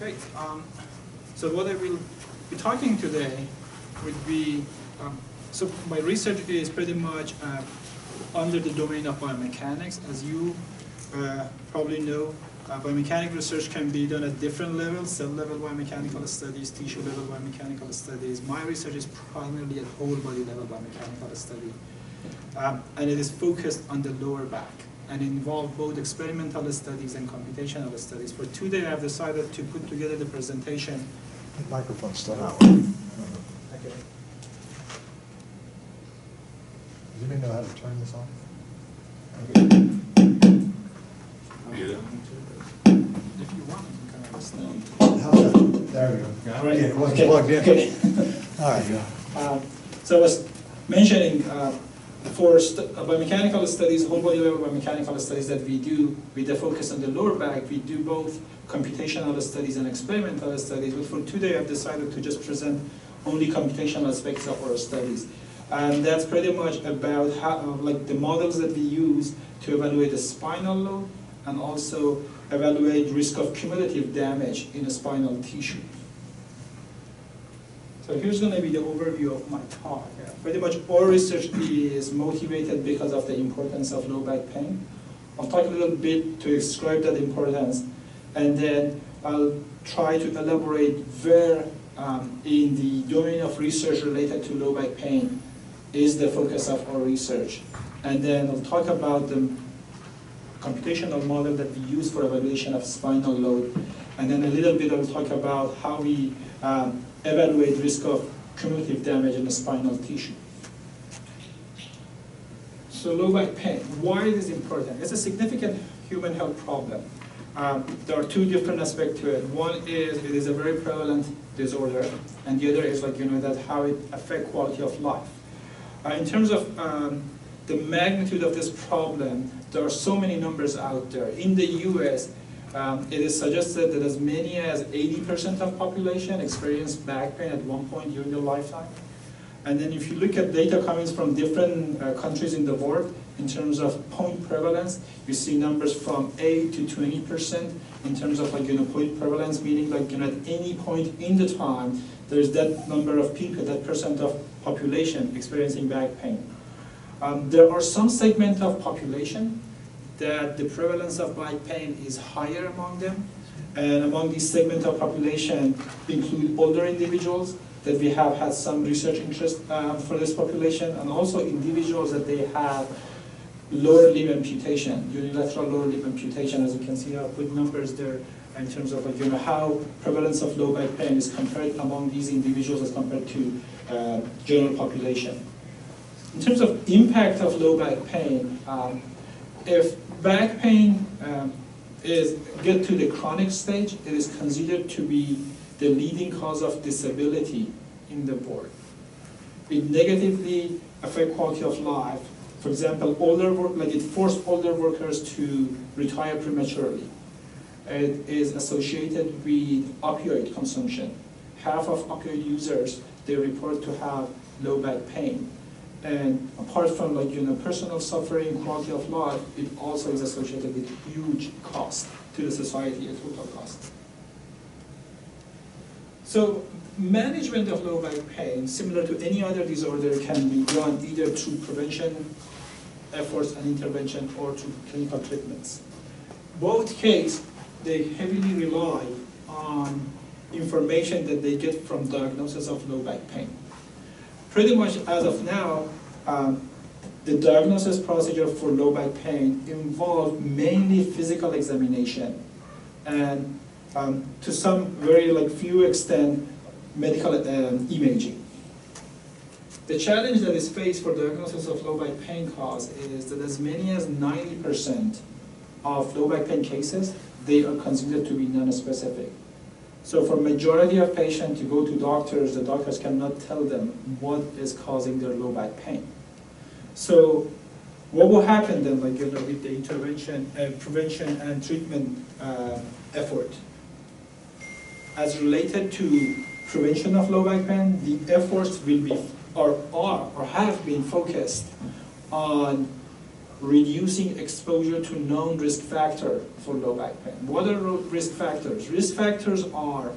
Okay, um, so what I will be talking today would be, um, so my research is pretty much uh, under the domain of biomechanics. As you uh, probably know, uh, biomechanical research can be done at different levels, cell level biomechanical studies, tissue level biomechanical studies. My research is primarily at whole body level biomechanical study. Um, and it is focused on the lower back and involve both experimental studies and computational studies. For today, I've decided to put together the presentation. The Microphone's still out. Okay. Does anybody know how to turn this on? If you want, you can understand. How's that? There we go. All right. Yeah, it wasn't Okay. plugged in. Okay. All right. Um, So I was mentioning, uh, for st- uh, biomechanical studies, whole body level biomechanical studies that we do with the focus on the lower back, we do both computational studies and experimental studies. But for today, I've decided to just present only computational aspects of our studies. And that's pretty much about how, uh, like the models that we use to evaluate the spinal load and also evaluate risk of cumulative damage in spinal tissue. So here's going to be the overview of my talk. Pretty much all research is motivated because of the importance of low back pain. I'll talk a little bit to describe that importance, and then I'll try to elaborate where um, in the domain of research related to low back pain is the focus of our research. And then I'll talk about the computational model that we use for evaluation of spinal load. And then a little bit I'll talk about how we um, evaluate risk of cumulative damage in the spinal tissue. So low back pain, why is it important? It's a significant human health problem. Um, there are two different aspects to it. One is it is a very prevalent disorder, and the other is like you know that how it affect quality of life. Uh, in terms of um, the magnitude of this problem, there are so many numbers out there. In the U.S., um, it is suggested that as many as 80% of population experience back pain at one point during their lifetime. And then if you look at data coming from different uh, countries in the world, in terms of point prevalence, you see numbers from 8 to 20% in terms of like, you know, point prevalence, meaning like, you know, at any point in the time, there's that number of people, that percent of population experiencing back pain. Um, there are some segment of population that the prevalence of back pain is higher among them. And among these segment of population include older individuals that we have had some research interest uh, for this population, and also individuals that they have lower limb amputation, unilateral lower limb amputation. As you can see, I'll put numbers there in terms of like, you know, how prevalence of low back pain is compared among these individuals as compared to uh, general population. In terms of impact of low back pain, um, if back pain um, is get to the chronic stage, it is considered to be the leading cause of disability in the board. It negatively affect quality of life. For example, older work, like it forced older workers to retire prematurely. It is associated with opioid consumption. Half of opioid users, they report to have low back pain. And apart from like, you know, personal suffering, quality of life, it also is associated with huge cost to the society, a total cost. So management of low back pain, similar to any other disorder, can be done either through prevention efforts and intervention or through clinical treatments. Both cases, they heavily rely on information that they get from diagnosis of low back pain. Pretty much as of now, um, the diagnosis procedure for low back pain involve mainly physical examination and um, to some very like few extent medical um, imaging. The challenge that is faced for diagnosis of low back pain cause is that as many as 90% of low back pain cases, they are considered to be non-specific. So for majority of patients to go to doctors, the doctors cannot tell them what is causing their low back pain. So what will happen then, like, you know, with the intervention, uh, prevention and treatment uh, effort? As related to prevention of low back pain, the efforts will be, or are, or have been focused on reducing exposure to known risk factor for low back pain. What are risk factors? Risk factors are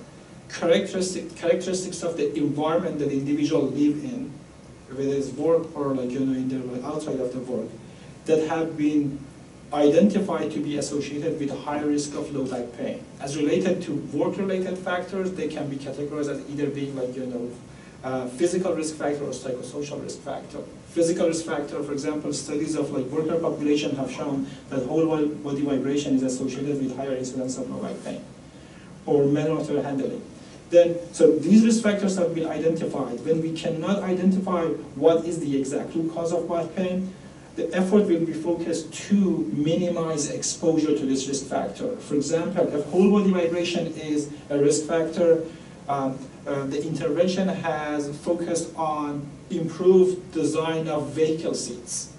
characteristic, characteristics of the environment that the individual live in, whether it's work or like, you know, in the outside of the work, that have been identified to be associated with a high risk of low back pain. As related to work-related factors, they can be categorized as either being like, you know, uh, physical risk factor or psychosocial risk factor. Physical risk factor, for example, studies of like worker population have shown that whole body vibration is associated with higher incidence of low back pain or manual handling. Then, so these risk factors have been identified. When we cannot identify what is the exact root cause of back pain, the effort will be focused to minimize exposure to this risk factor. For example, if whole body vibration is a risk factor, um, uh, the intervention has focused on improved design of vehicle seats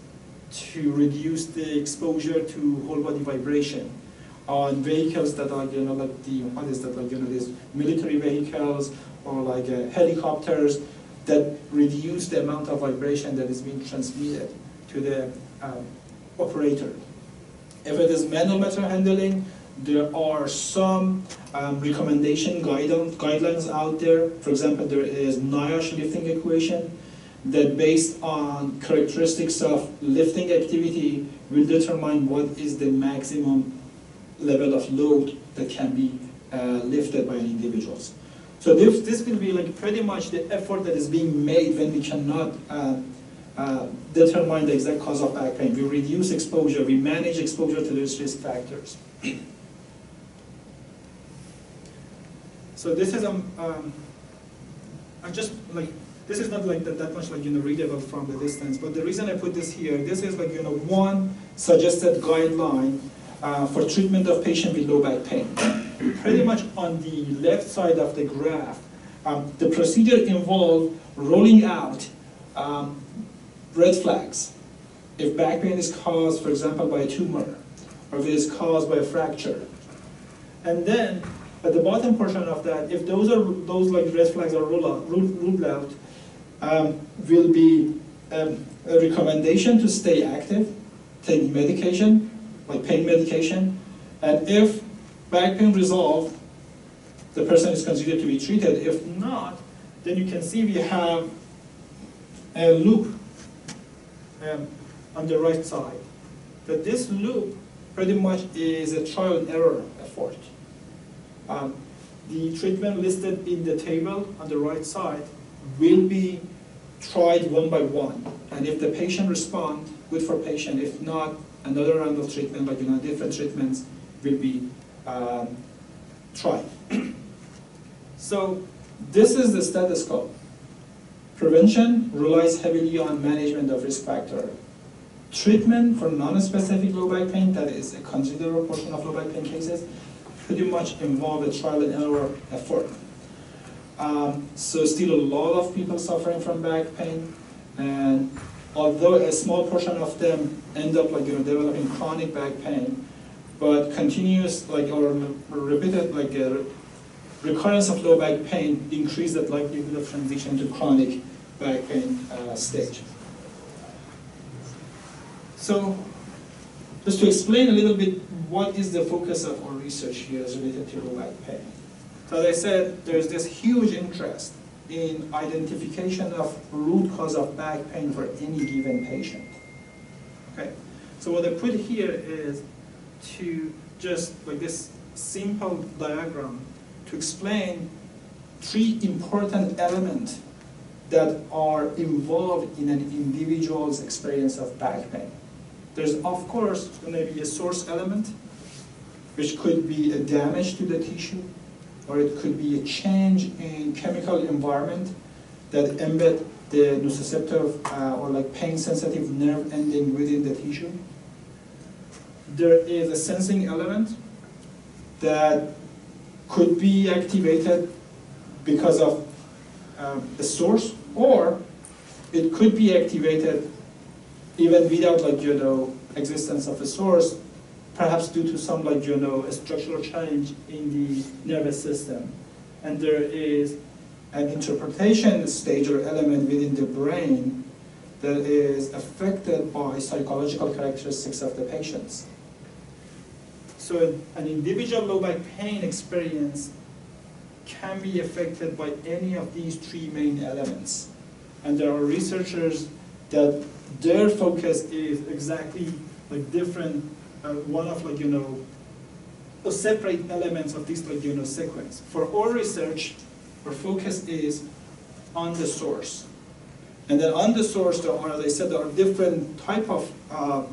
to reduce the exposure to whole body vibration on vehicles that are, you know, like the, what is that, like, you know, these military vehicles or like uh, helicopters that reduce the amount of vibration that is being transmitted to the um, operator. If it is manual metal handling, there are some um, recommendation guidelines out there. For example, there is NIOSH lifting equation that based on characteristics of lifting activity will determine what is the maximum level of load that can be uh, lifted by individuals. So this, this will be like pretty much the effort that is being made when we cannot uh, uh, determine the exact cause of back pain. We reduce exposure, we manage exposure to those risk factors. So this is, um, um, I just like, this is not like that, that much like, you know, readable from the distance, but the reason I put this here, this is like, you know, one suggested guideline uh, for treatment of patient with low back pain. Pretty much on the left side of the graph, um, the procedure involved rolling out um, red flags. If back pain is caused, for example, by a tumor, or if it is caused by a fracture. And then, at the bottom portion of that, if those are, those like red flags are ruled out, ruled, out um, will be um, a recommendation to stay active, take medication, like pain medication, and if back pain resolved, the person is considered to be treated. If not, then you can see we have a loop um, on the right side. That this loop pretty much is a trial and error effort. Um, the treatment listed in the table on the right side will be tried one by one. And if the patient respond, good for patient. If not, another round of treatment, like you know, different treatments will be um, tried. so this is the status quo. Prevention relies heavily on management of risk factor. Treatment for non-specific low back pain, that is a considerable portion of low back pain cases, pretty much involve a trial and error effort. Um, so still a lot of people suffering from back pain, and although a small portion of them end up like you know developing chronic back pain, but continuous like or repeated like uh, recurrence of low back pain increase the likelihood of transition to chronic back pain uh, stage. So, just to explain a little bit what is the focus of our research here related to low back pain. So as I said, there's this huge interest in identification of root cause of back pain for any given patient. Okay, so what I put here is to just like this simple diagram to explain three important elements that are involved in an individual's experience of back pain. There's of course going to be a source element, which could be a damage to the tissue, or it could be a change in chemical environment that embed the nociceptive uh, or like pain sensitive nerve ending within the tissue. There is a sensing element that could be activated because of um, the source, or it could be activated even without like you know existence of a source, perhaps due to some like you know a structural change in the nervous system, and there is an interpretation stage or element within the brain that is affected by psychological characteristics of the patients. So an individual low back pain experience can be affected by any of these three main elements. And there are researchers that their focus is exactly like different, uh, one of like, you know, uh, separate elements of this like, you know, sequence. For our research, our focus is on the source. And then on the source, there are, as I said, there are different type of uh,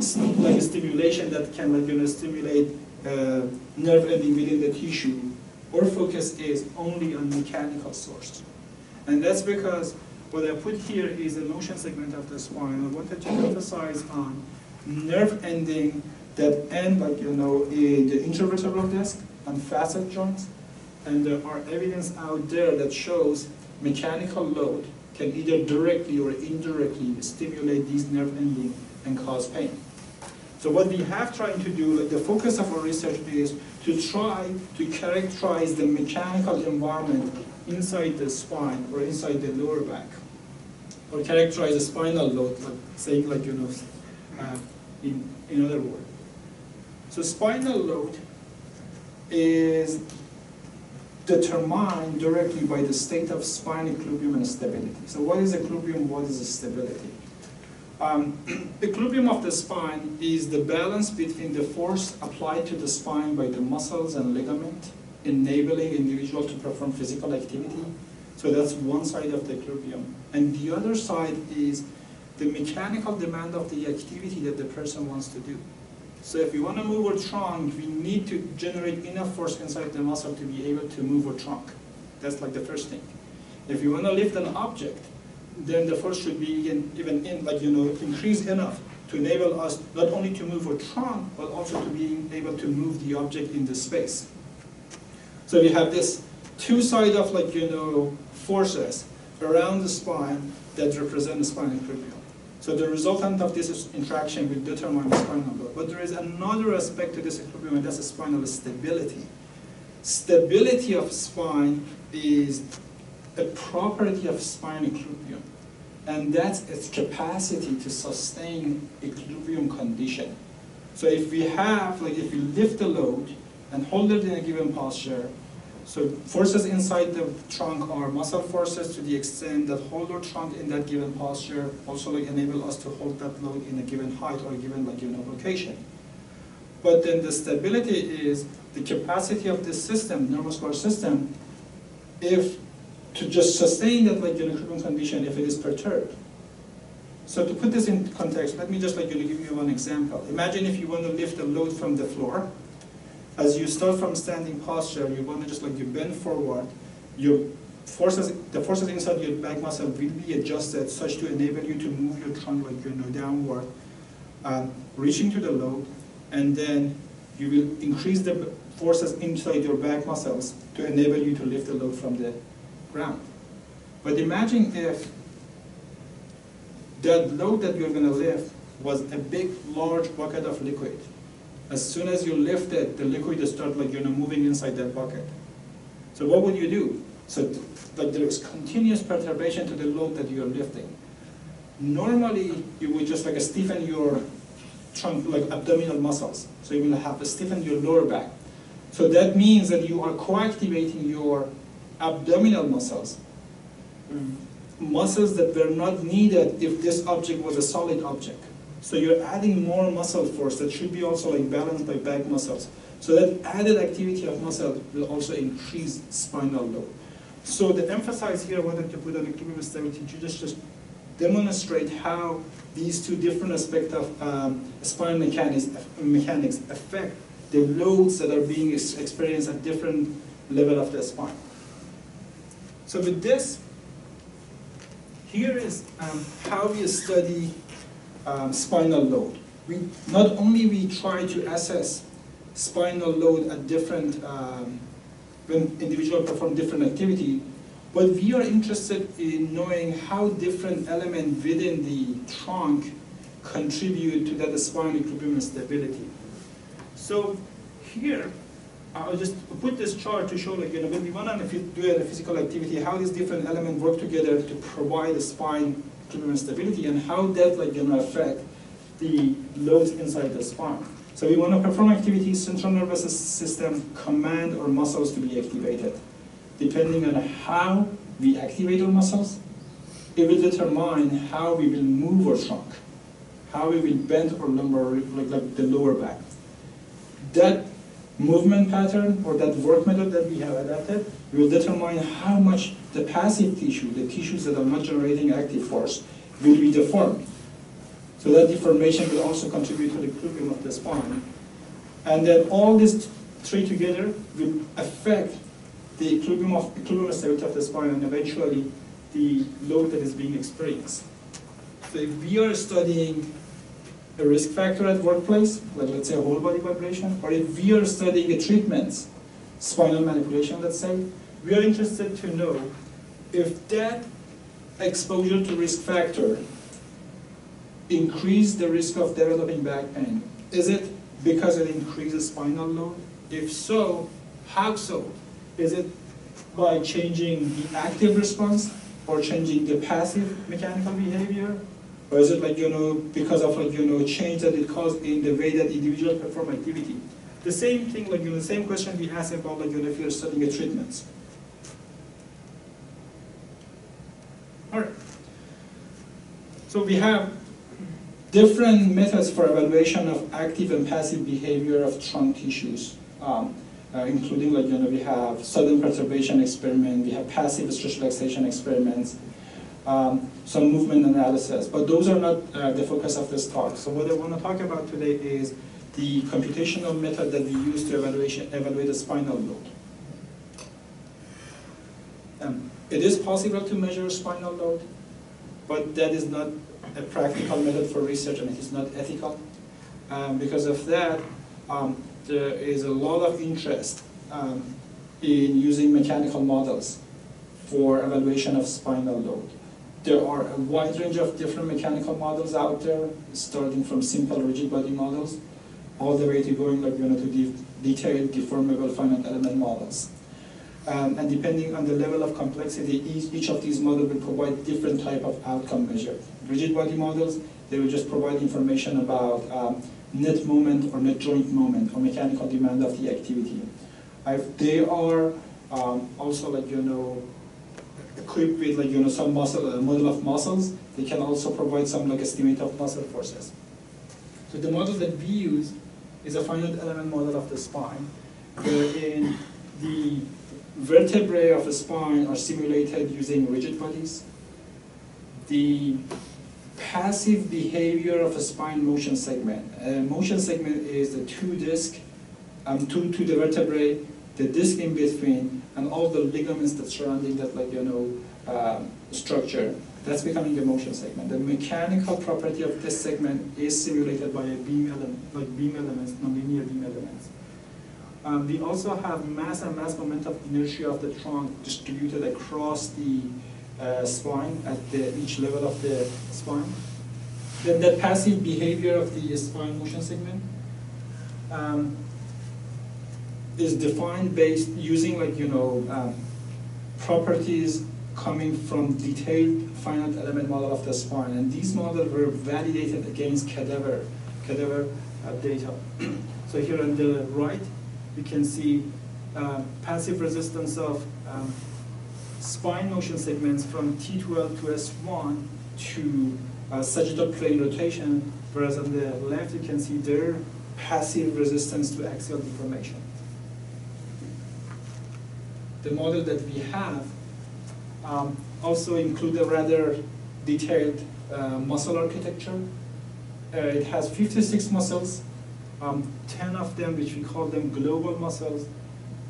st- like stimulation that can like, you know, stimulate uh, nerve ending within the tissue. Our focus is only on mechanical source. And that's because what I put here is a motion segment of the spine. I wanted to emphasize on nerve ending that end like, you know, in the intervertebral disc and facet joints. And there are evidence out there that shows mechanical load can either directly or indirectly stimulate these nerve ending and cause pain. So what we have tried to do, like the focus of our research is to try to characterize the mechanical environment inside the spine or inside the lower back, or characterize the spinal load, like saying like you know, uh, in in other words. So spinal load is determined directly by the state of spine equilibrium and stability. So what is equilibrium? What is stability? Um, equilibrium of the spine is the balance between the force applied to the spine by the muscles and ligament, enabling individual to perform physical activity. So that's one side of the equilibrium. And the other side is the mechanical demand of the activity that the person wants to do. So if we want to move our trunk, we need to generate enough force inside the muscle to be able to move our trunk. That's like the first thing. If you want to lift an object, then the force should be in, even in, like, you know, increase enough to enable us not only to move our trunk, but also to be able to move the object in the space. So we have this two side of like, you know, forces around the spine that represent the spinal equilibrium. So the resultant of this interaction will determine the spinal load. But there is another aspect to this equilibrium, and that's the spinal stability. Stability of spine is a property of spine equilibrium, and that's its capacity to sustain equilibrium condition. So if we have, like if you lift the load and hold it in a given posture, so forces inside the trunk are muscle forces to the extent that hold our trunk in that given posture, also like enable us to hold that load in a given height or a given like given location. But then the stability is the capacity of this system, neuromuscular system, if to just sustain that like equilibrium condition if it is perturbed. So to put this in context, let me just like give you one example. Imagine if you want to lift a load from the floor, as you start from standing posture, you want to just like you bend forward, your forces, the forces inside your back muscle will be adjusted such to enable you to move your trunk like you know downward, um, reaching to the load, and then you will increase the forces inside your back muscles to enable you to lift the load from the ground. But imagine if that load that you're going to lift was a big, large bucket of liquid as soon as you lift it, the liquid will start like you know moving inside that bucket. So what would you do? So like there is continuous perturbation to the load that you are lifting. Normally you would just like stiffen your trunk like abdominal muscles. So you will have to stiffen your lower back. So that means that you are co-activating your abdominal muscles. Mm-hmm. Muscles that were not needed if this object was a solid object. So you're adding more muscle force that should be also like balanced by back muscles. So that added activity of muscle will also increase spinal load. So the emphasis here, I wanted to put on the equilibrium stability to just, just demonstrate how these two different aspects of um, spinal mechanics, mechanics affect the loads that are being experienced at different level of the spine. So with this, here is um, how we study um, spinal load. We, not only we try to assess spinal load at different, um, when individuals perform different activity, but we are interested in knowing how different elements within the trunk contribute to that spinal equilibrium stability. So here, I'll just put this chart to show like, you know, when we want to do a physical activity, how these different elements work together to provide the spine equilibrium stability and how that like, know, affect the loads inside the spine. So we want to perform activities, central nervous system command our muscles to be activated. Depending on how we activate our muscles, it will determine how we will move our trunk, how we will bend our lumbar, like, like the lower back. That movement pattern or that work method that we have adapted will determine how much the passive tissue, the tissues that are not generating active force, will be deformed. So that deformation will also contribute to the equilibrium of the spine. And then all these three together will affect the equilibrium of equilibrium stability of the spine and eventually the load that is being experienced. So if we are studying a risk factor at workplace, like let's say a whole body vibration, or if we are studying a treatment, spinal manipulation, let's say, we are interested to know if that exposure to risk factor increase the risk of developing back pain. Is it because it increases spinal load? If so, how so? Is it by changing the active response or changing the passive mechanical behavior? Or is it like, you know, because of like, you know, change that it caused in the way that individuals perform activity? The same thing, like, you know, the same question we ask about, like, you know, if you're studying a treatment. All right. So we have different methods for evaluation of active and passive behavior of trunk tissues, um, uh, including like, you know, we have sudden perturbation experiment, we have passive stress relaxation experiments, um, some movement analysis, but those are not uh, the focus of this talk. So what I want to talk about today is the computational method that we use to evaluate the spinal load. Um, it is possible to measure spinal load, but that is not a practical method for research and it is not ethical. Um, because of that, um, there is a lot of interest um, in using mechanical models for evaluation of spinal load. There are a wide range of different mechanical models out there, starting from simple rigid body models, all the way to going like, you know, to de detailed deformable finite element models. Um, and depending on the level of complexity, each, each of these models will provide different type of outcome measure. Rigid body models, they will just provide information about um, net moment or net joint moment or mechanical demand of the activity. If they are um, also like, you know, equipped with like, you know, some muscle, a model of muscles, they can also provide some like estimate of muscle forces. So the model that we use is a finite element model of the spine, wherein the vertebrae of the spine are simulated using rigid bodies. The passive behavior of a spine motion segment. A motion segment is the two disc, um, two, to the vertebrae, the disc in between, and all the ligaments that surrounding that, like, you know, um, structure. That's becoming a motion segment. The mechanical property of this segment is simulated by a beam element, like beam elements, nonlinear beam elements. Um, we also have mass and mass moment of inertia of the trunk distributed across the uh, spine at the, each level of the spine. Then the passive behavior of the spine motion segment um, is defined based using like, you know, um, properties coming from detailed finite element model of the spine. And these models were validated against cadaver, cadaver uh, data. so here on the right, we can see uh, passive resistance of um, spine motion segments from T12 to S1 to uh, sagittal plane rotation, whereas on the left you can see their passive resistance to axial deformation. The model that we have um, also include a rather detailed uh, muscle architecture. Uh, it has 56 muscles, um, 10 of them, which we call them global muscles,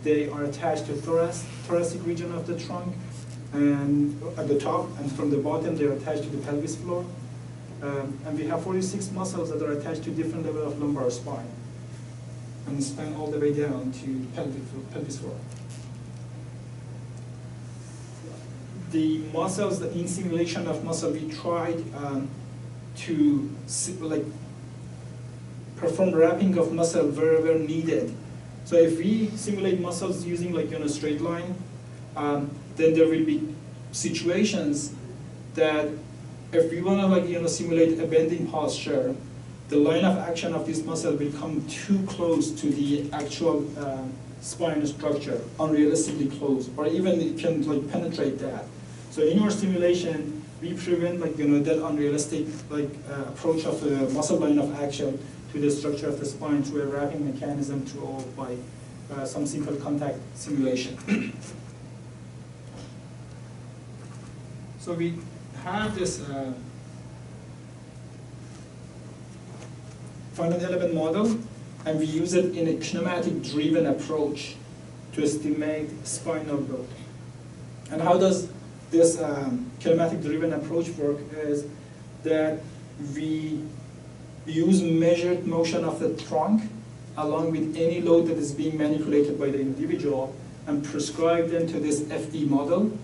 they are attached to thorax, thoracic region of the trunk, and at the top, and from the bottom, they're attached to the pelvis floor. Um, and we have 46 muscles that are attached to different level of lumbar spine, and span all the way down to pelvic, pelvis floor. The muscles, the in simulation of muscle, we tried um, to like perform wrapping of muscle wherever needed So if we simulate muscles using like, you know, straight line, um, then there will be situations that if we wanna like, you know, simulate a bending posture, the line of action of this muscle will come too close to the actual uh, spine structure, unrealistically close, or even it can like penetrate that. So in our simulation, we prevent like, you know, that unrealistic like uh, approach of the muscle line of action to the structure of the spine through a wrapping mechanism through or by uh, some simple contact simulation. So we have this uh, finite element model, and we use it in a kinematic-driven approach to estimate spinal load. And how does this um, kinematic-driven approach work is that we use measured motion of the trunk along with any load that is being manipulated by the individual and prescribe them to this FE model.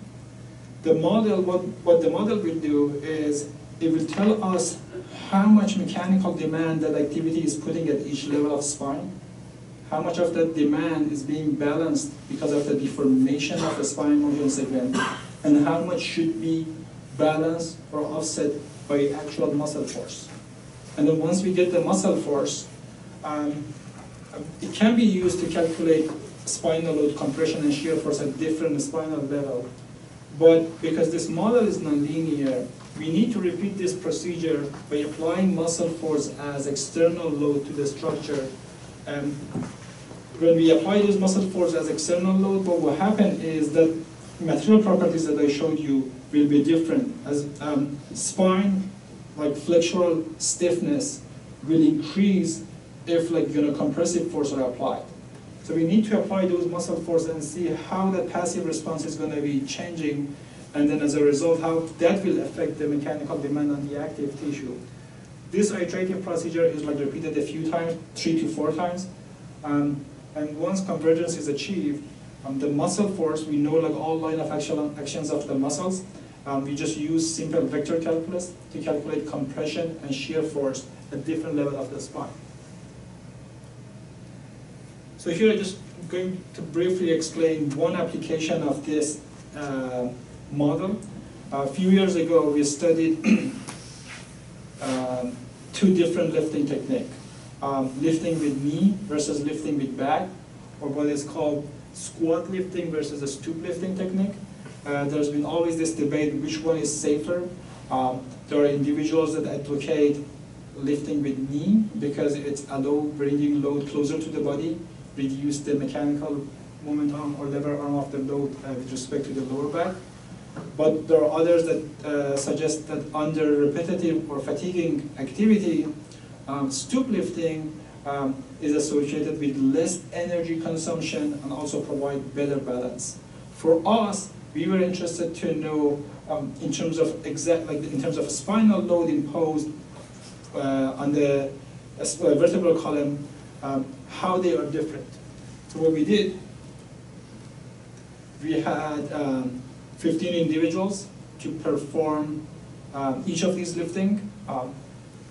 The model, what, what the model will do is it will tell us how much mechanical demand that activity is putting at each level of spine, how much of that demand is being balanced because of the deformation of the spine motion segment, and how much should be balanced or offset by actual muscle force. And then once we get the muscle force, um, it can be used to calculate spinal load compression and shear force at different spinal level. But because this model is nonlinear, we need to repeat this procedure by applying muscle force as external load to the structure. And when we apply this muscle force as external load, what will happen is that material properties that I showed you will be different. As um, spine, like flexural stiffness, will increase if like you know compressive force are applied. So we need to apply those muscle force and see how that passive response is going to be changing, and then as a result, how that will affect the mechanical demand on the active tissue. This iterative procedure is like repeated a few times, three to four times, um, and once convergence is achieved, um, the muscle force, we know like all line of action, actions of the muscles, um, we just use simple vector calculus to calculate compression and shear force at different level of the spine. So here I'm just going to briefly explain one application of this uh, model. A few years ago, we studied um, two different lifting technique. Um, lifting with knee versus lifting with back, or what is called squat lifting versus a stoop lifting technique. Uh, there's been always this debate which one is safer. Um, there are individuals that advocate lifting with knee because it's allow bringing load closer to the body reduce the mechanical moment arm or lever arm of the load uh, with respect to the lower back. But there are others that uh, suggest that under repetitive or fatiguing activity, um, stoop lifting um, is associated with less energy consumption and also provide better balance. For us, we were interested to know um, in terms of exact, like in terms of spinal load imposed uh, on the uh, vertebral column um, how they are different. So what we did, we had um, 15 individuals to perform um, each of these lifting.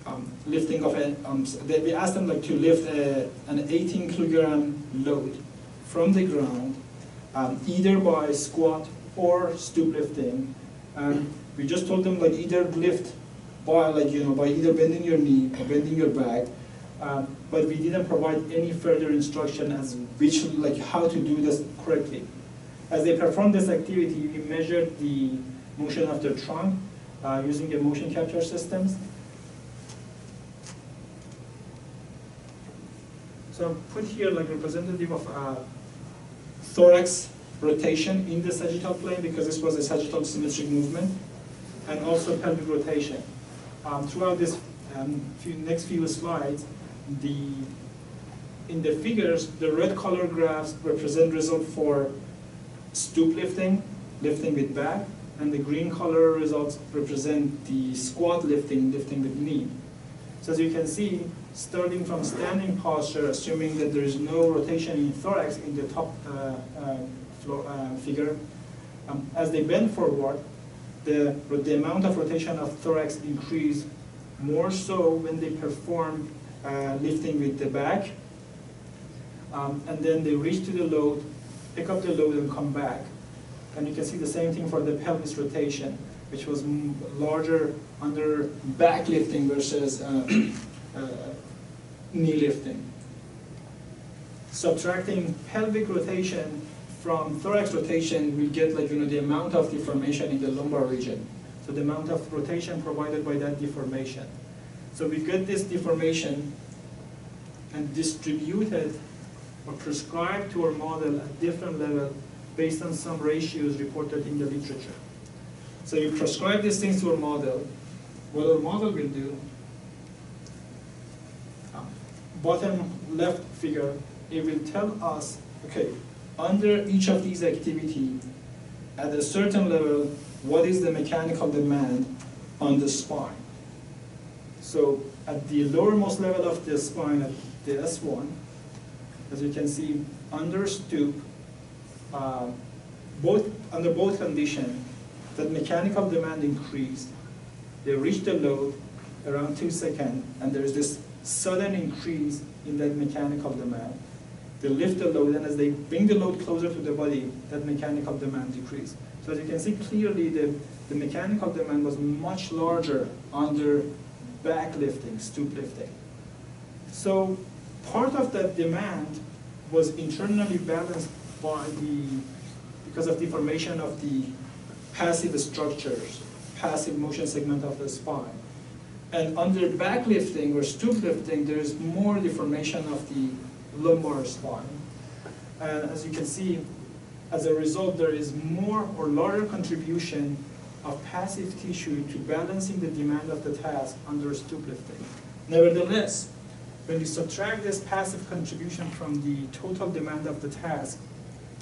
Um, um lifting of a, um, they, we asked them like to lift a, an 18 kilogram load from the ground, um, either by squat or stoop lifting. And we just told them like either lift by like you know by either bending your knee or bending your back um, but we didn't provide any further instruction as which, like how to do this correctly. As they performed this activity, we measured the motion of the trunk uh, using the motion capture systems. So I put here like representative of uh, thorax rotation in the sagittal plane because this was a sagittal symmetric movement, and also pelvic rotation. Um, throughout this um, few, next few slides, the in the figures, the red color graphs represent result for stoop lifting, lifting with back, and the green color results represent the squat lifting, lifting with knee. So as you can see, starting from standing posture, assuming that there is no rotation in thorax in the top uh, uh, floor, uh, figure, um, as they bend forward, the, the amount of rotation of thorax increase more so when they perform uh, lifting with the back. Um, and then they reach to the load, pick up the load and come back. And you can see the same thing for the pelvis rotation, which was larger under back lifting versus uh, knee lifting. Subtracting pelvic rotation from thorax rotation, we get like, you know, the amount of deformation in the lumbar region. So the amount of rotation provided by that deformation. So we get this deformation and distributed or prescribed to our model at different level based on some ratios reported in the literature. So you prescribe these things to our model. What our model will do, uh, bottom left figure, it will tell us, okay, under each of these activity, at a certain level, what is the mechanical demand on the spine? So at the lowermost level of the spine, at the S1, as you can see, under stoop, uh, both, under both conditions, that mechanical demand increased. They reach the load around two seconds, and there's this sudden increase in that mechanical demand. They lift the load, and as they bring the load closer to the body, that mechanical demand decreased. So as you can see clearly, the, the mechanical demand was much larger under back lifting, stoop lifting. So part of that demand was internally balanced by the, because of deformation of the passive structures, passive motion segment of the spine. And under back lifting or stoop lifting, there is more deformation of the lumbar spine. And as you can see, as a result, there is more or larger contribution of passive tissue to balancing the demand of the task under stoop lifting. Nevertheless, when you subtract this passive contribution from the total demand of the task,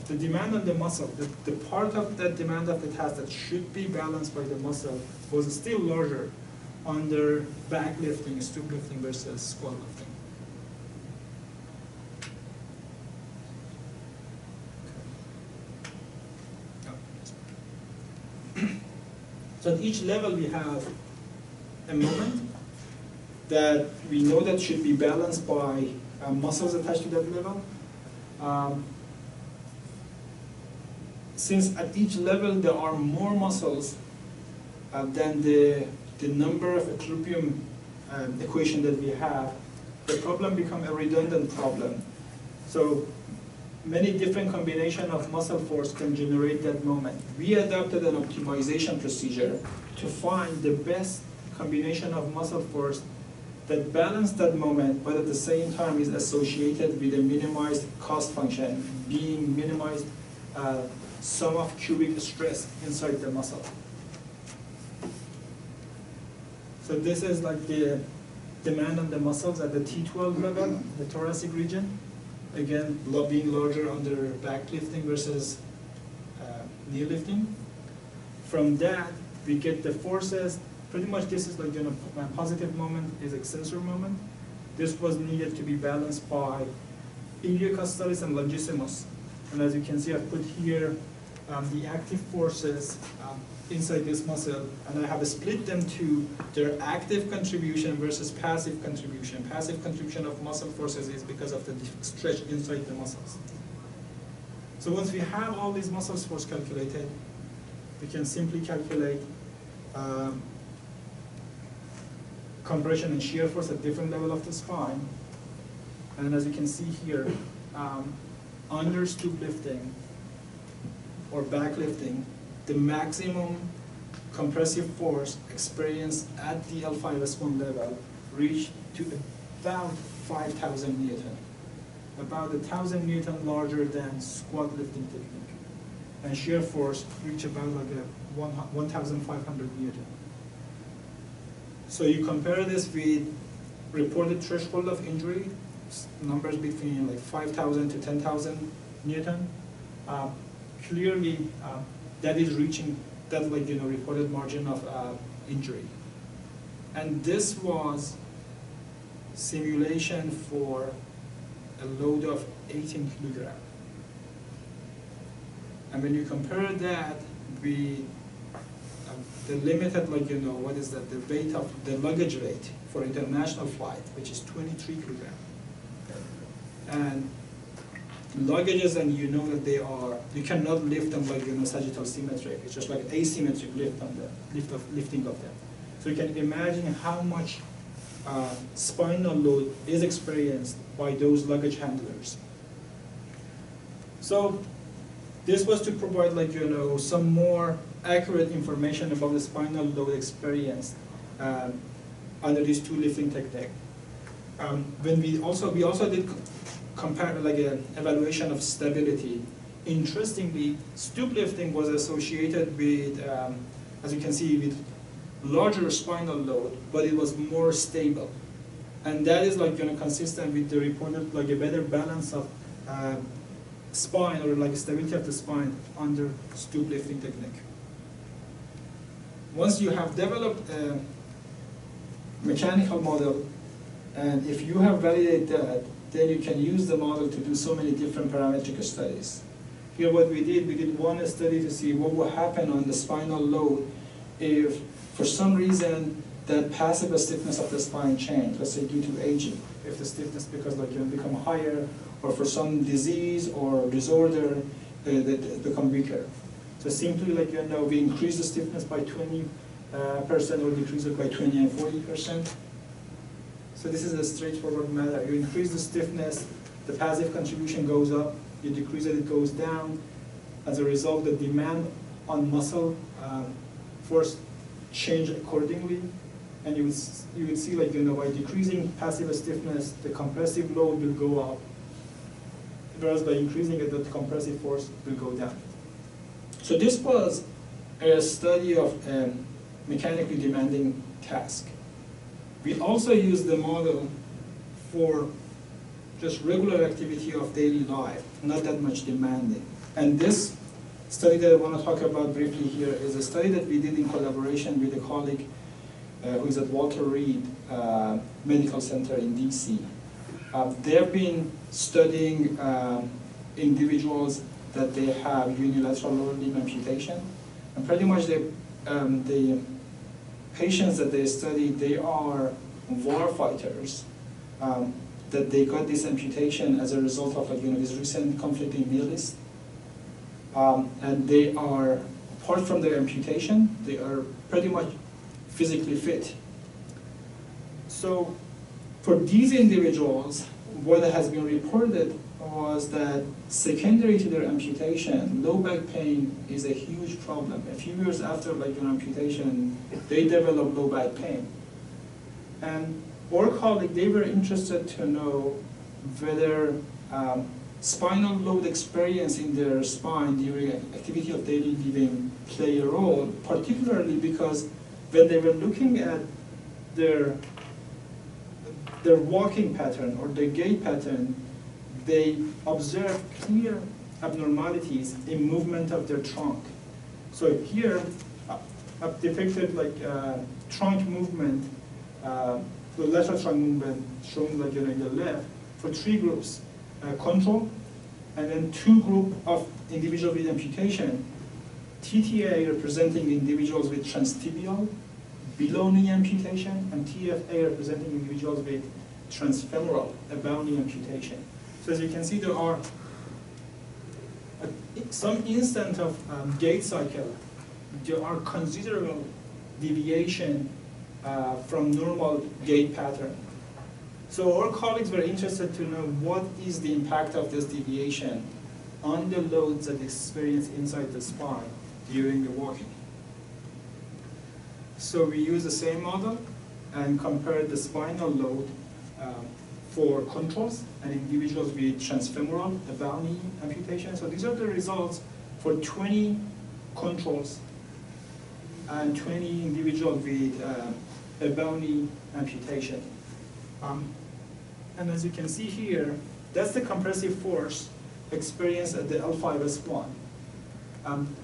the demand on the muscle, the, the part of that demand of the task that should be balanced by the muscle was still larger under back lifting, stoop lifting versus squat lifting. So at each level we have a moment that we know that should be balanced by uh, muscles attached to that level. Um, since at each level there are more muscles uh, than the, the number of equilibrium um, equation that we have, the problem become a redundant problem. So many different combination of muscle force can generate that moment. We adopted an optimization procedure to find the best combination of muscle force that balance that moment, but at the same time is associated with a minimized cost function, being minimized uh, sum of cubic stress inside the muscle. So this is like the demand on the muscles at the T12 level, the thoracic region. Again, being larger under back lifting versus uh, knee lifting. From that, we get the forces. Pretty much this is like, you know, my positive moment is extensor moment. This was needed to be balanced by iliocostalis and longissimus. And as you can see, I've put here um, the active forces um, inside this muscle, and I have split them to their active contribution versus passive contribution. Passive contribution of muscle forces is because of the stretch inside the muscles. So once we have all these muscle force calculated, we can simply calculate um, compression and shear force at different level of the spine. And as you can see here, um, under stoop lifting or backlifting, the maximum compressive force experienced at the L5S1 level reached to about 5,000 Newton, about a 1,000 Newton larger than squat lifting technique. And shear force reached about like a 1,500 Newton. So you compare this with reported threshold of injury, numbers between like 5,000 to 10,000 Newton. Uh, clearly, uh, that is reaching that like you know reported margin of uh, injury. And this was simulation for a load of 18 kilogram. And when you compare that with um, the limited, like, you know, what is that, the weight of, the luggage weight for international flight, which is twenty-three kilogram. And luggages and you know that they are, you cannot lift them like, you know, sagittal symmetric. It's just like asymmetric lift on them, lift of, lifting of them. So you can imagine how much uh, spinal load is experienced by those luggage handlers. So this was to provide like, you know, some more accurate information about the spinal load experienced um, under these two lifting technique. Um, when we also, we also did compare, like an evaluation of stability. Interestingly, stoop lifting was associated with, um, as you can see, with larger spinal load, but it was more stable. And that is like, you know, consistent with the reported, like a better balance of uh, spine or like stability of the spine under stoop lifting technique. Once you have developed a mechanical model, and if you have validated that, then you can use the model to do so many different parametric studies. Here what we did, we did one study to see what will happen on the spinal load if for some reason that passive stiffness of the spine changed, let's say due to aging, if the stiffness because like you become higher, or for some disease or disorder uh, that become weaker. So simply like you know, we increase the stiffness by twenty uh, percent or decrease it by twenty and forty percent. So this is a straightforward matter. You increase the stiffness, the passive contribution goes up, you decrease it, it goes down. As a result, the demand on muscle um, force change accordingly. And you would, you would see like, you know, by decreasing passive stiffness, the compressive load will go up. Whereas by increasing it, the compressive force will go down. So this was a study of a mechanically demanding task. We also use the model for just regular activity of daily life, not that much demanding. And this study that I want to talk about briefly here is a study that we did in collaboration with a colleague uh, who is at Walter Reed uh, Medical Center in DC. Uh, they've been studying um, individuals that they have unilateral lower limb amputation, and pretty much the, um, the patients that they study, they are war fighters. Um, that they got this amputation as a result of like, you know, this recent conflict in the Middle East. Um, and they are, apart from their amputation, they are pretty much physically fit. So for these individuals, what has been reported was that secondary to their amputation, low back pain is a huge problem. A few years after like an amputation, they develop low back pain. And our colleague, they were interested to know whether um, spinal load experience in their spine during activity of daily living play a role, particularly because when they were looking at their their walking pattern or their gait pattern, they observed clear abnormalities in movement of their trunk. So here, I've depicted like uh, trunk movement, uh, the lateral trunk movement shown like in the left for three groups, uh, control, and then two group of individuals with amputation, TTA representing individuals with transtibial, below knee amputation, and TFA representing individuals with transfemoral, above knee amputation. So as you can see, there are some instant of um, gait cycle, there are considerable deviation uh, from normal gait pattern. So our colleagues were interested to know what is the impact of this deviation on the loads that experience inside the spine during the walking. So we use the same model and compare the spinal load um, for controls and individuals with transfemoral knee amputation. So these are the results for 20 controls and 20 individuals with uh, knee amputation. Um, and as you can see here, that's the compressive force experienced at the L5S1. Um,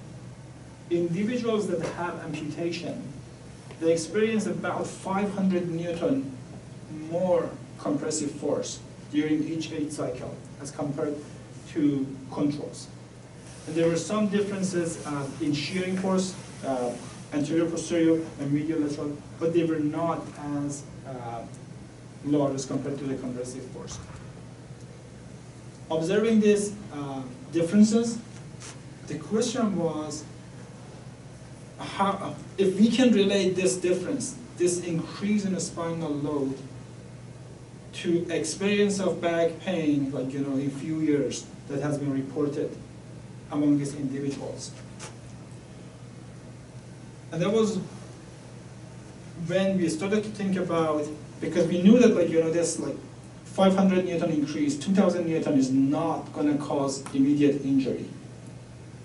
individuals that have amputation, they experience about 500 Newton more compressive force during each gait cycle as compared to controls. And there were some differences uh, in shearing force, uh, anterior, posterior, and medial lateral, but they were not as uh, large as compared to the compressive force. observing these uh, differences, the question was, how, if we can relate this difference, this increase in the spinal load to experience of back pain, like, you know, in few years that has been reported among these individuals. And that was when we started to think about, because we knew that like, you know, this like 500 Newton increase, 2000 Newton is not gonna cause immediate injury.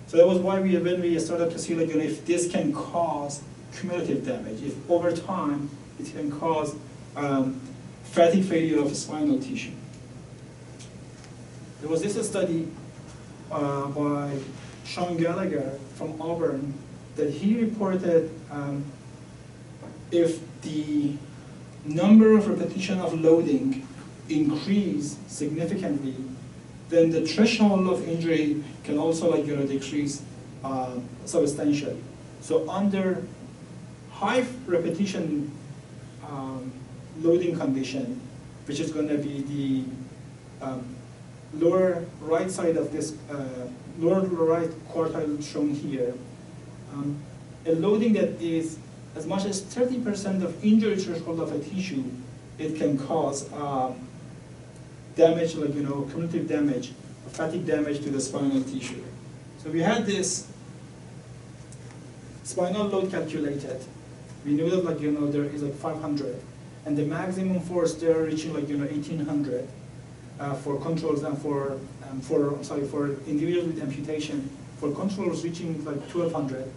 So that was why we, when we started to see like, you know, if this can cause cumulative damage, if over time it can cause um, fatigue failure of spinal tissue. There was this study uh, by Sean Gallagher from Auburn that he reported um, if the number of repetition of loading increase significantly, then the threshold of injury can also like you know decrease uh, substantially. So under high repetition um, loading condition, which is going to be the um, lower right side of this, uh, lower right quartile shown here, um, a loading that is as much as 30% of injury threshold of a tissue, it can cause uh, damage, like, you know, cumulative damage, fatigue damage to the spinal tissue. So we had this spinal load calculated. We knew that, like, you know, there is like 500. And the maximum force there reaching, like, you know, 1800 uh, for controls and for, um, for, sorry, for individuals with amputation, for controls reaching like 1200.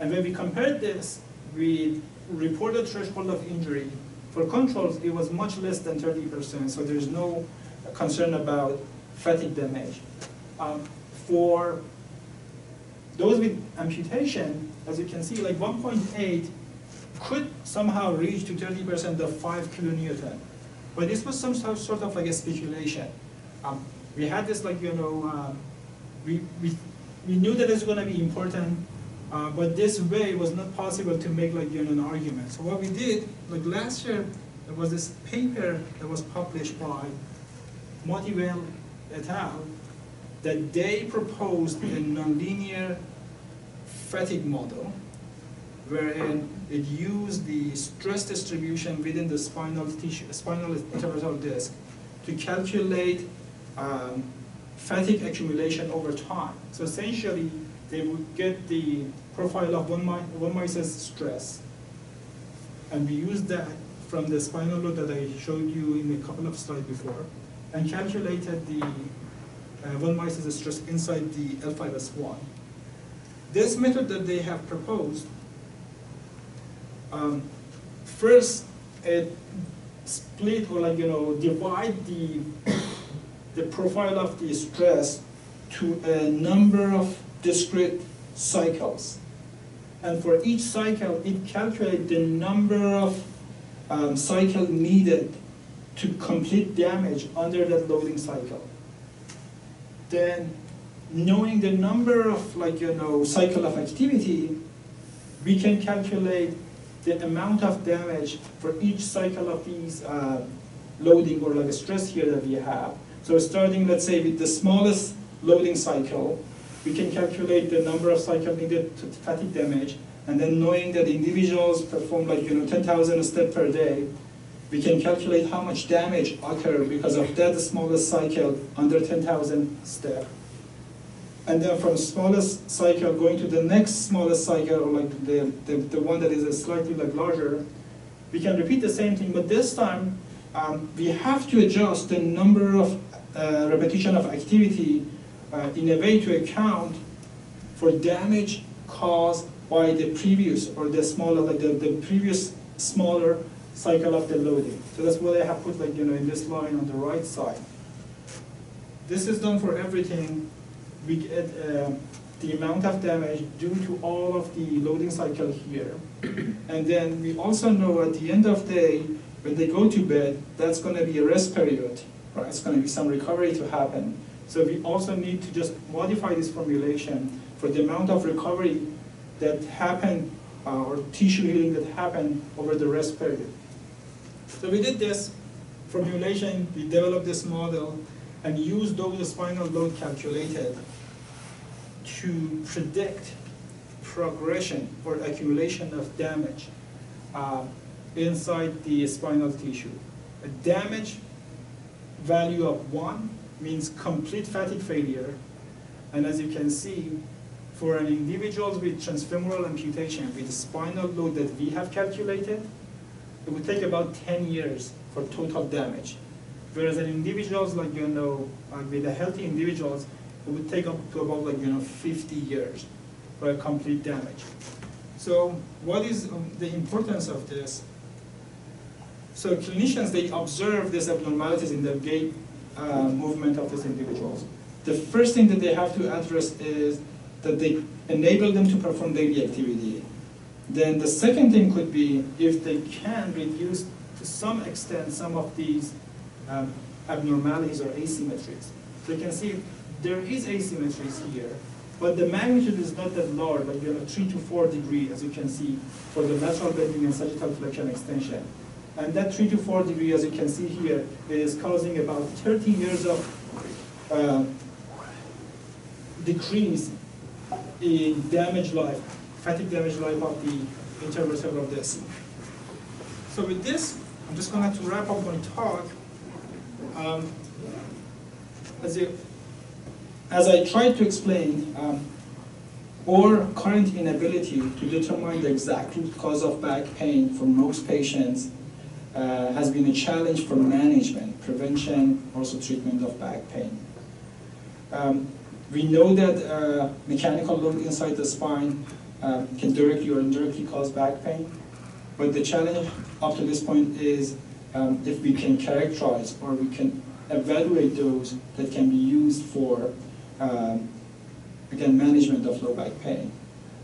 And when we compared this we reported threshold of injury. For controls, it was much less than 30%, so there's no concern about fatigue damage. Um, for those with amputation, as you can see, like 1.8 could somehow reach to 30% of 5 kilonewton. But this was some sort of like a speculation. Um, we had this like, you know, um, we, we, we knew that it's going to be important uh, but this way was not possible to make like you know, an argument. So what we did, like last year, there was this paper that was published by Motivel et al. that they proposed a nonlinear fatigue model wherein it used the stress distribution within the spinal tissue, spinal intervertebral disc to calculate um, fatigue accumulation over time. So essentially, they would get the profile of one, von Mises stress. And we used that from the spinal load that I showed you in a couple of slides before, and calculated the uh, von Mises stress inside the L5S1. This method that they have proposed, um, first it split or like, you know, divide the, the profile of the stress to a number of discrete cycles. And for each cycle, it calculates the number of um, cycle needed to complete damage under that loading cycle. Then, knowing the number of like you know cycle of activity, we can calculate the amount of damage for each cycle of these uh, loading or like a stress here that we have. So starting, let's say, with the smallest loading cycle, we can calculate the number of cycles needed to fatigue damage, and then knowing that individuals perform like you know 10,000 steps per day, we can calculate how much damage occurred because of that smallest cycle under 10,000 steps. And then from smallest cycle going to the next smallest cycle, or like the, the, the one that is a slightly like larger, we can repeat the same thing, but this time um, we have to adjust the number of uh, repetition of activity uh, in a way to account for damage caused by the previous or the smaller, like the, the previous smaller cycle of the loading. So that's what I have put like, you know, in this line on the right side. This is done for everything. We get uh, the amount of damage due to all of the loading cycle here. and then we also know at the end of the day, when they go to bed, that's going to be a rest period. Right? It's going to be some recovery to happen. So we also need to just modify this formulation for the amount of recovery that happened uh, or tissue healing that happened over the rest period. So we did this formulation, we developed this model, and use those spinal load calculated to predict progression or accumulation of damage uh, inside the spinal tissue. A damage value of one means complete fatigue failure, and as you can see, for an individual with transfemoral amputation with the spinal load that we have calculated, it would take about 10 years for total damage. Whereas in individuals like, you know, like with the healthy individuals, it would take up to about like, you know, 50 years for a complete damage. So what is um, the importance of this? So clinicians, they observe these abnormalities in the gait uh, movement of these individuals. The first thing that they have to address is that they enable them to perform daily activity. Then the second thing could be if they can reduce to some extent some of these um, abnormalities or asymmetries. So you can see there is asymmetries here, but the magnitude is not that large, like you have a three to four degree, as you can see, for the lateral bending and sagittal flexion extension. And that three to four degree, as you can see here, is causing about 30 years of uh, decrease in damage life, fatigue damage life of the intervertebral disc. So with this, I'm just going to wrap up my talk. Um, as, as I tried to explain, um, our current inability to determine the exact root cause of back pain for most patients uh, has been a challenge for management, prevention, also treatment of back pain. Um, we know that uh, mechanical load inside the spine um, can directly or indirectly cause back pain, but the challenge up to this point is um, if we can characterize or we can evaluate those that can be used for, um, again, management of low back pain.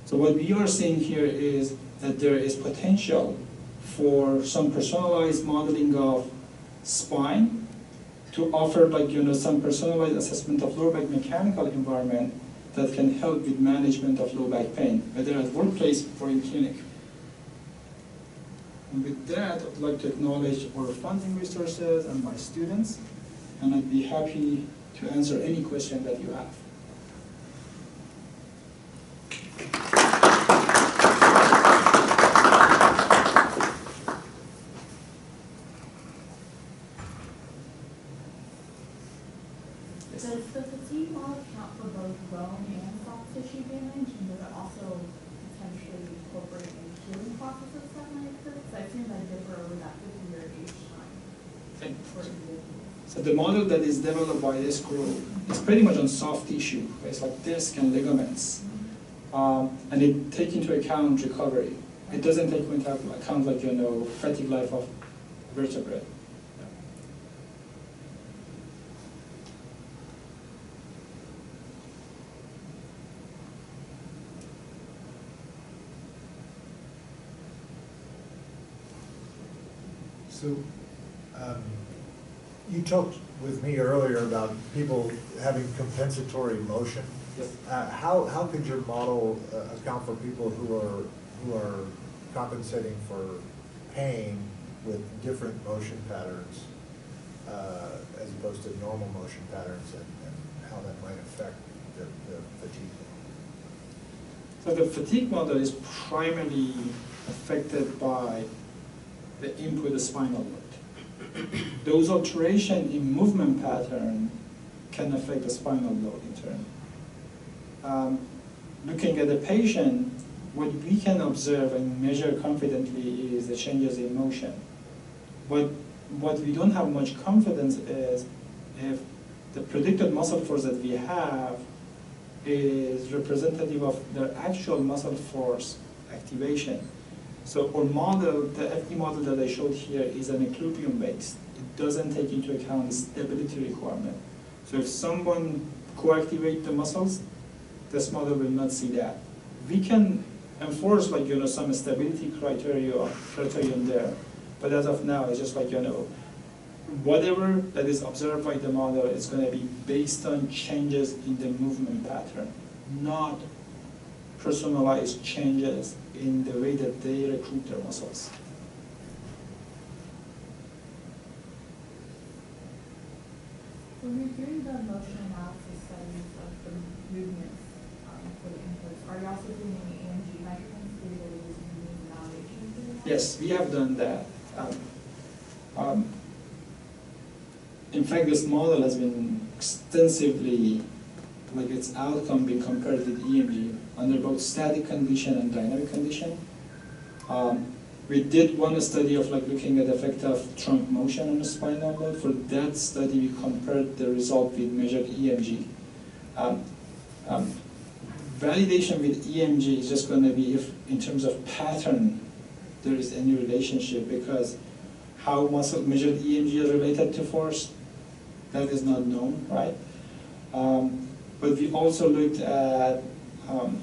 So what we are seeing here is that there is potential for some personalized modeling of spine to offer like you know some personalized assessment of lower back mechanical environment that can help with management of low back pain, whether at workplace or in clinic. And with that, I'd like to acknowledge our funding resources and my students, and I'd be happy to answer any question that you have. Yes. Does the fatigue model count for both bone and soft tissue damage, and does it also potentially incorporate any healing processes that might occur? Because I've seen that differ over that fifty-year age time Thank for individuals. So the model that is developed by this group is pretty much on soft tissue. It's like disc and ligaments. Um, and it takes into account recovery. It doesn't take into account like, you know, fatigue life of vertebrae. So, you talked with me earlier about people having compensatory motion. Yes. Uh, how, how could your model uh, account for people who are, who are compensating for pain with different motion patterns, uh, as opposed to normal motion patterns, and, and how that might affect the, the fatigue? So the fatigue model is primarily affected by the input of spinal load. Those alteration in movement pattern can affect the spinal load in turn. Um, looking at the patient, what we can observe and measure confidently is the changes in motion. But what we don't have much confidence is if the predicted muscle force that we have is representative of the actual muscle force activation. So our model, the FE model that I showed here is an equilibrium based. It doesn't take into account the stability requirement. So if someone co-activate the muscles, this model will not see that. We can enforce like, you know, some stability criteria, criterion there. But as of now, it's just like, you know, whatever that is observed by the model is going to be based on changes in the movement pattern, not personalized changes in the way that they recruit their muscles. When you're doing the motion analysis studies of the movements um, for the inputs, are you also doing any EMG measurements through the using mean validation? Yes, we have done that. Um, um, In fact, this model has been extensively, like its outcome being compared with EMG under both static condition and dynamic condition. Um, We did one study of like looking at the effect of trunk motion on the spinal cord. For that study, we compared the result with measured EMG. Um, um, Validation with EMG is just gonna be if, in terms of pattern, there is any relationship, because how muscle measured EMG is related to force, that is not known, right? Um, But we also looked at um,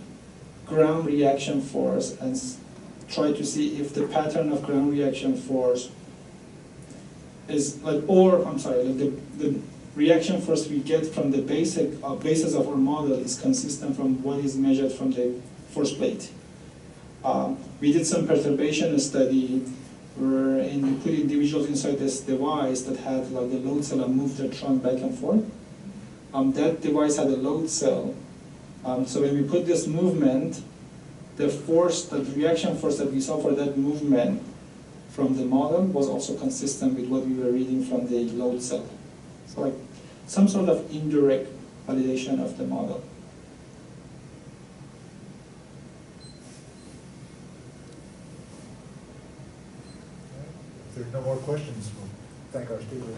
ground reaction force and try to see if the pattern of ground reaction force is like, or, I'm sorry, like the, the reaction force we get from the basic, uh, basis of our model is consistent from what is measured from the force plate. Um, we did some perturbation study where in, we put individuals inside this device that had like the load cell and moved their trunk back and forth. Um, that device had a load cell. Um, so when we put this movement, the force, the reaction force that we saw for that movement from the model was also consistent with what we were reading from the load cell. So like some sort of indirect validation of the model. If there's no more questions, we'll thank our speakers.